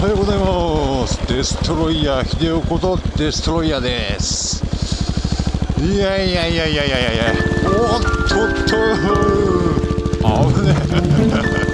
はようございます。デストロイヤー秀夫ことデストロイヤーです。いやいやいやいやいやいやおっとっと。危ね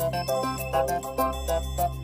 Thank you.